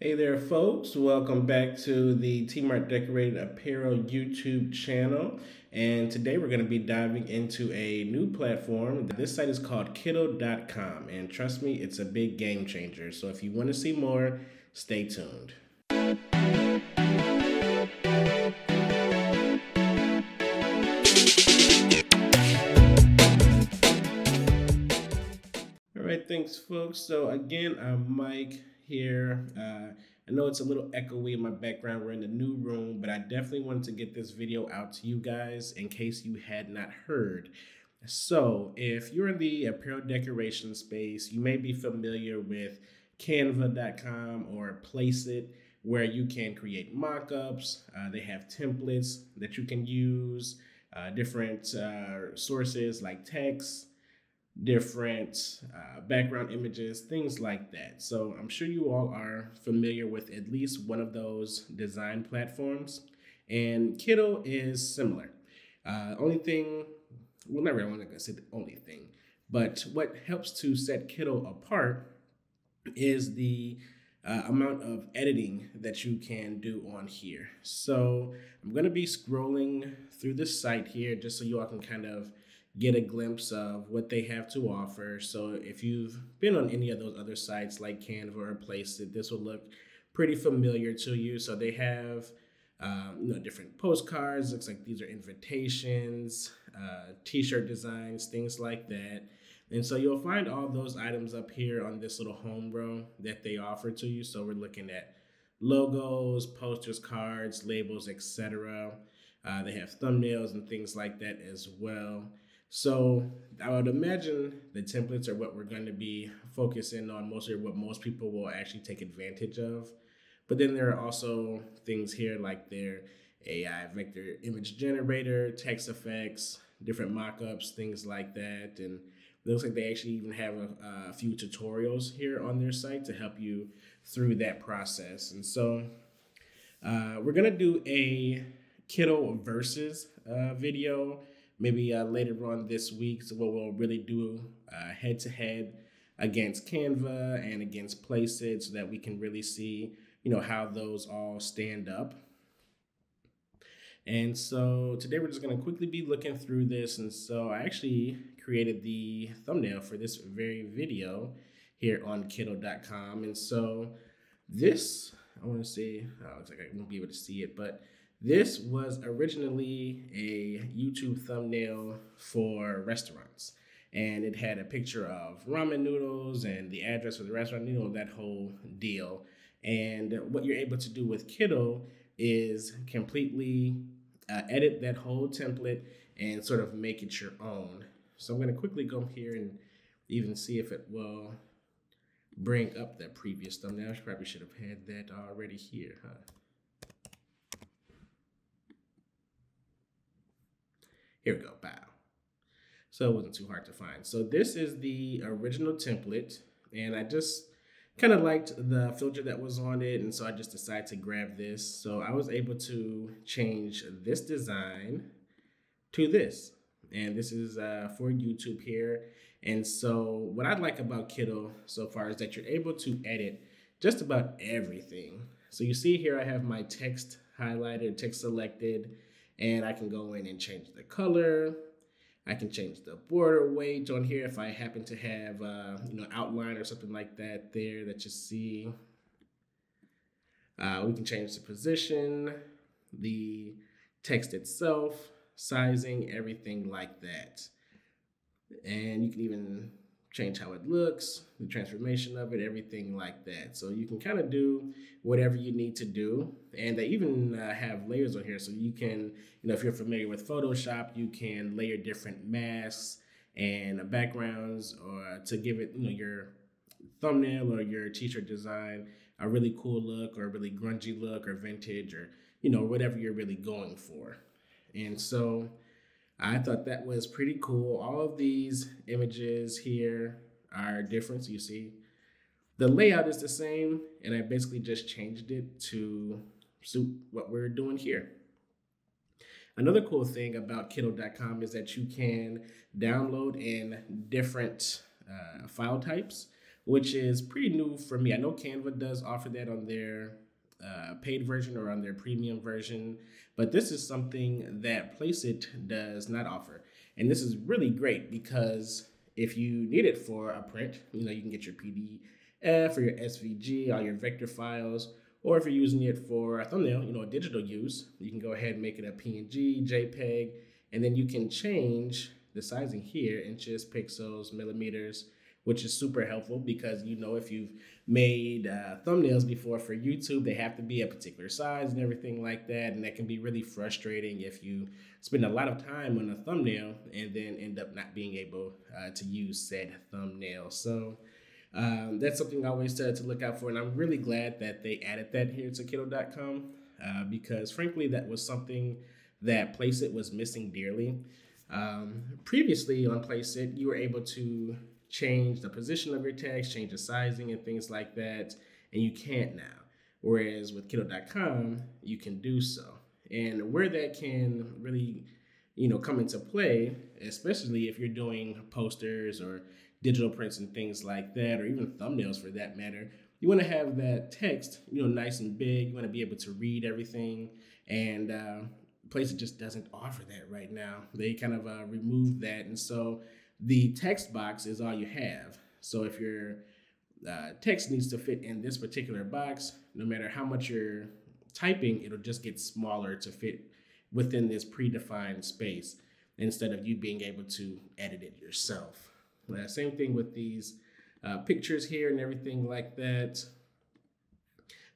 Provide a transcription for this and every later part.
Hey there, folks. Welcome back to the TeeMart Decorated Apparel YouTube channel. And today we're going to be diving into a new platform. This site is called Kittl.com. And trust me, it's a big game changer. So if you want to see more, stay tuned. All right, thanks, folks. So again, I'm Mike here. Uh, I know it's a little echoey in my background. We're in the new room, but I definitely wanted to get this video out to you guys in case you had not heard. So, if you're in the apparel decoration space, you may be familiar with canva.com or Placeit, where you can create mockups. Uh, they have templates that you can use, uh, different uh, sources like text different uh, background images, things like that. So I'm sure you all are familiar with at least one of those design platforms. And Kittl is similar. Uh, only thing, well, not really, I'm not gonna say the only thing, but what helps to set Kittl apart is the uh, amount of editing that you can do on here. So I'm gonna be scrolling through this site here just so you all can kind of get a glimpse of what they have to offer. So if you've been on any of those other sites like Canva or Placeit, this will look pretty familiar to you. So they have um, you know different postcards. Looks like these are invitations, uh, T-shirt designs, things like that. And so you'll find all those items up here on this little home row that they offer to you. So we're looking at logos, posters, cards, labels, etc. Uh, they have thumbnails and things like that as well. So I would imagine the templates are what we're going to be focusing on, mostly what most people will actually take advantage of. But then there are also things here like their AI vector image generator, text effects, different mockups, things like that. And it looks like they actually even have a, a few tutorials here on their site to help you through that process. And so uh, we're going to do a Kittl versus uh, video maybe uh, later on this week. So what we'll really do head to head against Canva and against Placeit, so that we can really see, you know, how those all stand up. And so today we're just going to quickly be looking through this. And so I actually created the thumbnail for this very video here on Kittl.com. And so this, I want to say, oh, looks like I won't be able to see it, but this was originally a YouTube thumbnail for restaurants, and it had a picture of ramen noodles and the address for the restaurant, you that whole deal. And what you're able to do with Kittl is completely uh, edit that whole template and sort of make it your own. So I'm going to quickly go here and even see if it will bring up that previous thumbnail. I probably should have had that already here, huh? Here we go, bow. So it wasn't too hard to find. So this is the original template, and I just kind of liked the filter that was on it, and so I just decided to grab this. So I was able to change this design to this, and this is uh, for YouTube here. And so what I like about Kittl so far is that you're able to edit just about everything. So you see here I have my text highlighted, text selected, and I can go in and change the color. I can change the border weight on here if I happen to have, uh, you know, outline or something like that there that you see. Uh, we can change the position, the text itself, sizing, everything like that. And you can even change how it looks, the transformation of it, everything like that. So you can kind of do whatever you need to do. And they even uh, have layers on here. So you can, you know, if you're familiar with Photoshop, you can layer different masks and backgrounds or to give it, you know, your thumbnail or your t-shirt design a really cool look or a really grungy look or vintage or, you know, whatever you're really going for. And so I thought that was pretty cool. All of these images here are different. You see the layout is the same, and I basically just changed it to suit what we're doing here. Another cool thing about Kittl.com is that you can download in different uh, file types. which is pretty new for me. I know Canva does offer that on their uh, paid version or on their premium version, but this is something that Placeit does not offer. And this is really great because if you need it for a print, you know, you can get your PDF or your SVG, all your vector files, or if you're using it for a thumbnail, you know, a digital use, you can go ahead and make it a PNG, JPEG, and then you can change the sizing here, inches, pixels, millimeters, which is super helpful because you know if you've made uh, thumbnails before for YouTube, they have to be a particular size and everything like that, and that can be really frustrating if you spend a lot of time on a thumbnail and then end up not being able uh, to use said thumbnail. So um, that's something I always tell to look out for, and I'm really glad that they added that here to Kittl.com uh, because frankly that was something that Placeit was missing dearly. Um, previously on Placeit, you were able to change the position of your text, change the sizing and things like that, and you can't now. Whereas with Kittl.com, you can do so. And where that can really, you know, come into play, especially if you're doing posters or digital prints and things like that, or even thumbnails for that matter, you want to have that text, you know, nice and big. You want to be able to read everything, and uh, Placeit just doesn't offer that right now. They kind of uh, removed that, and so the text box is all you have. So if your uh, text needs to fit in this particular box, no matter how much you're typing, it'll just get smaller to fit within this predefined space instead of you being able to edit it yourself. Uh, same thing with these uh, pictures here and everything like that.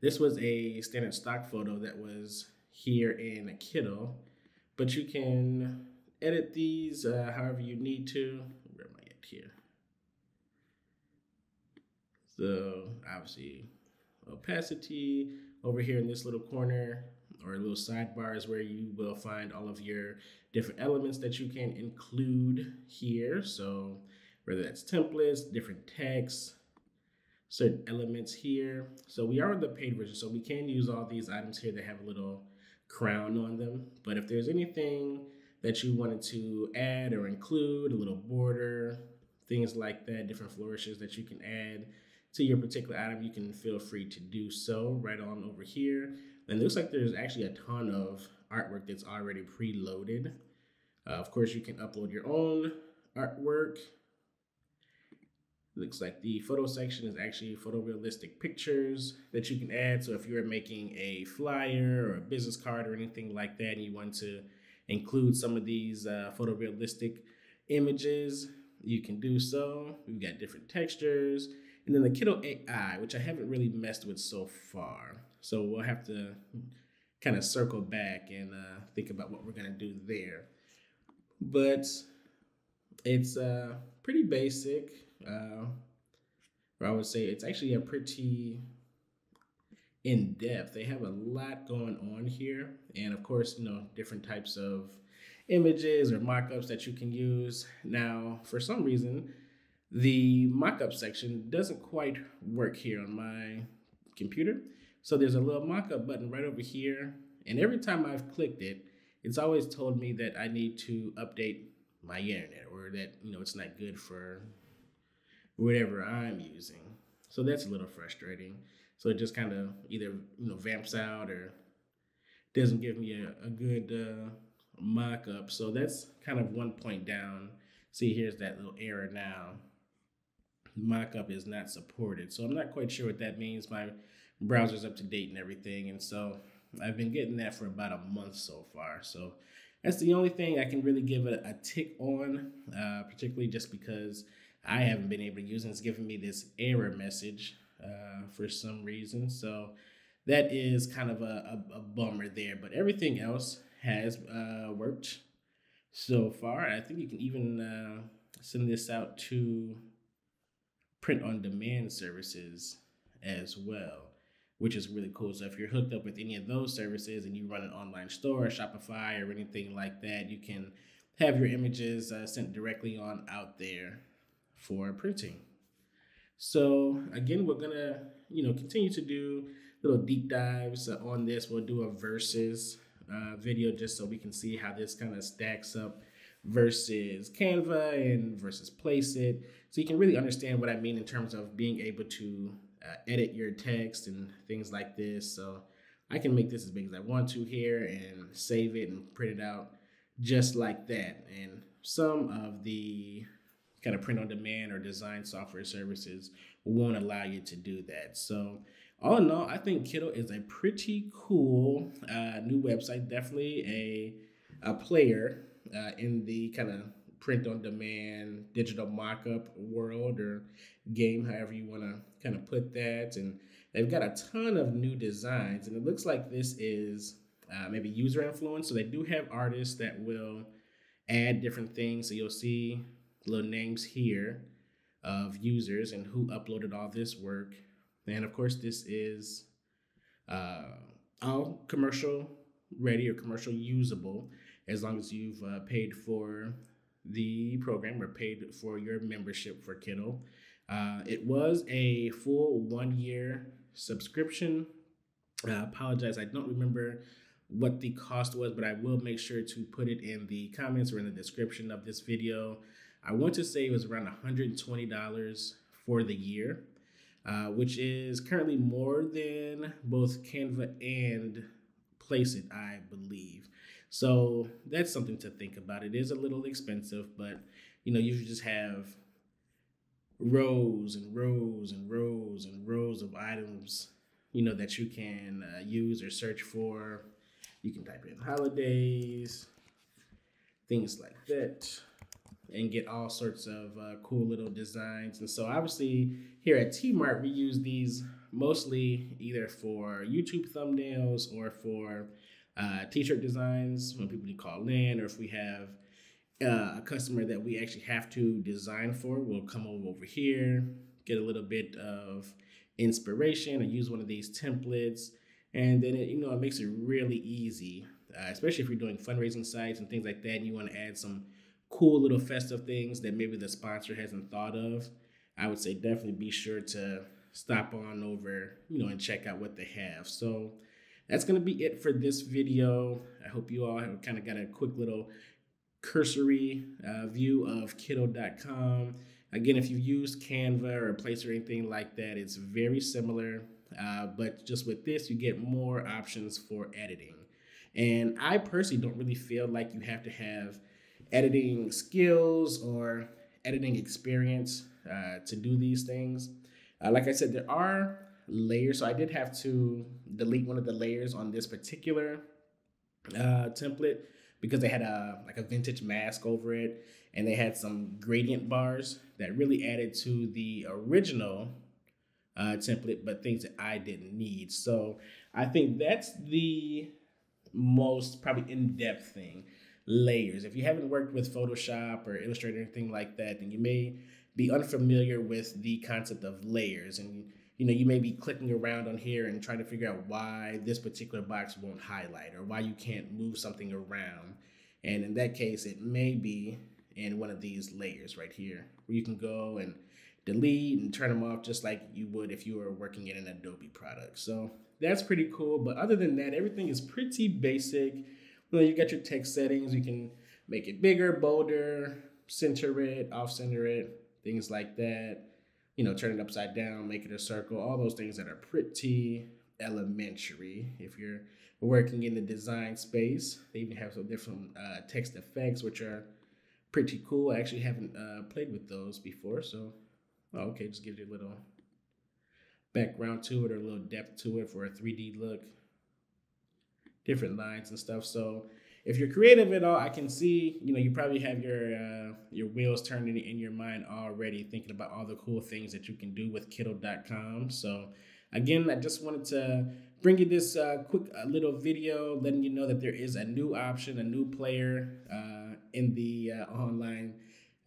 This was a standard stock photo that was here in Kittl, but you can edit these uh, however you need to. Where am I at here? So obviously opacity over here in this little corner or a little sidebar is where you will find all of your different elements that you can include here. So whether that's templates, different texts, certain elements here. So we are in the paid version, so we can use all these items here that have a little crown on them. But if there's anything that you wanted to add or include, a little border, things like that, different flourishes that you can add to your particular item, you can feel free to do so right on over here. And it looks like there's actually a ton of artwork that's already preloaded. Uh, of course, you can upload your own artwork. Looks like the photo section is actually photorealistic pictures that you can add. So if you're making a flyer or a business card or anything like that, and you want to include some of these uh, photorealistic images, you can do so. We've got different textures. And then the Kittl AI, which I haven't really messed with so far. So we'll have to kind of circle back and uh, think about what we're going to do there. But it's uh, pretty basic. Uh, or I would say it's actually a pretty in depth. They have a lot going on here. And of course, you know, different types of images or mockups that you can use. Now, for some reason, the mockup section doesn't quite work here on my computer. So there's a little mockup button right over here. And every time I've clicked it, it's always told me that I need to update my internet or that, you know, it's not good for whatever I'm using. So that's a little frustrating. So it just kind of either you know vamps out or doesn't give me a, a good uh, mock up. So that's kind of one point down. See, here's that little error now. Mockup is not supported. So I'm not quite sure what that means. My browser's up to date and everything. And so I've been getting that for about a month so far. So that's the only thing I can really give it a tick on, uh, particularly just because I haven't been able to use it. It's giving me this error message uh, for some reason. So that is kind of a, a, a bummer there. But everything else has uh, worked so far. I think you can even uh, send this out to print on demand services as well, which is really cool. So if you're hooked up with any of those services and you run an online store, Shopify, or anything like that, you can have your images uh, sent directly on out there for printing. So again, we're gonna, you know, continue to do little deep dives on this. We'll do a versus uh, video just so we can see how this kind of stacks up versus Canva and versus Placeit. So you can really understand what I mean in terms of being able to uh, edit your text and things like this. So I can make this as big as I want to here and save it and print it out just like that. And some of the kind of print on demand or design software services won't allow you to do that. So all in all, I think Kittl is a pretty cool uh, new website. Definitely a a player uh, in the kind of print on demand digital mock-up world or game, however you want to kind of put that. And they've got a ton of new designs, and it looks like this is uh, maybe user influence. So they do have artists that will add different things. So you'll see little names here of users and who uploaded all this work. And of course, this is uh, all commercial ready or commercial usable as long as you've uh, paid for the program or paid for your membership for Kittl. Uh, it was a full one year subscription. I apologize, I don't remember what the cost was, but I will make sure to put it in the comments or in the description of this video. I want to say it was around $120 for the year, uh, which is currently more than both Canva and Placeit, I believe. So that's something to think about. It is a little expensive, but you know, you just have rows and rows and rows and rows of items, you know, that you can uh, use or search for. You can type in holidays, things like that, and get all sorts of uh, cool little designs. And so, obviously, here at TeeMart, we use these mostly either for YouTube thumbnails or for uh, t-shirt designs when people need call in, or if we have uh, a customer that we actually have to design for, we'll come over over here, get a little bit of inspiration, or use one of these templates, and then it, you know it makes it really easy, uh, especially if you're doing fundraising sites and things like that, and you want to add some cool little festive things that maybe the sponsor hasn't thought of. I would say definitely be sure to stop on over, you know, and check out what they have. So that's going to be it for this video. I hope you all have kind of got a quick little cursory uh, view of kittl.com. Again, if you use Canva or Place or anything like that, it's very similar. Uh, but just with this, you get more options for editing. And I personally don't really feel like you have to have editing skills or editing experience uh, to do these things. Uh, like I said, there are layers. So I did have to delete one of the layers on this particular uh, template because they had a like a vintage mask over it and they had some gradient bars that really added to the original uh, template, but things that I didn't need. So I think that's the most probably in-depth thing layers. If you haven't worked with Photoshop or Illustrator or anything like that, then you may be unfamiliar with the concept of layers and you know, you may be clicking around on here and trying to figure out why this particular box won't highlight or why you can't move something around. And in that case, it may be in one of these layers right here where you can go and delete and turn them off just like you would if you were working in an Adobe product. So that's pretty cool. But other than that, everything is pretty basic. You know, you got your text settings. You can make it bigger, bolder, center it, off center it, things like that you know, turn it upside down, make it a circle, all those things that are pretty elementary if you're working in the design space. They even have some different uh, text effects, which are pretty cool. I actually haven't uh, played with those before, so oh, okay, just gives you a little background to it or a little depth to it for a 3D look. Different lines and stuff. So if you're creative at all, I can see, you know, you probably have your uh, your wheels turning in your mind already, thinking about all the cool things that you can do with Kittl.com. So, again, I just wanted to bring you this uh, quick uh, little video, letting you know that there is a new option, a new player uh, in the uh, online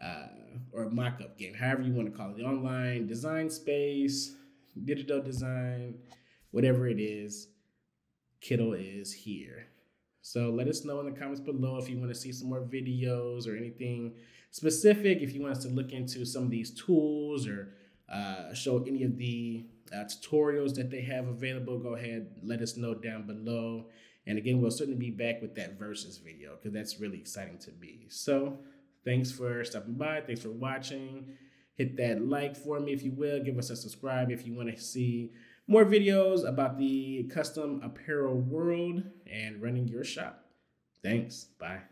uh, or mock-up game, however you want to call it, the online design space, digital design, whatever it is. Kittl is here. So let us know in the comments below if you want to see some more videos or anything specific, if you want us to look into some of these tools or uh, show any of the uh, tutorials that they have available, go ahead, let us know down below. And again, we'll certainly be back with that versus video because that's really exciting to me. So thanks for stopping by. Thanks for watching. Hit that like for me if you will. Give us a subscribe if you want to see more videos about the custom apparel world and running your shop. Thanks. Bye.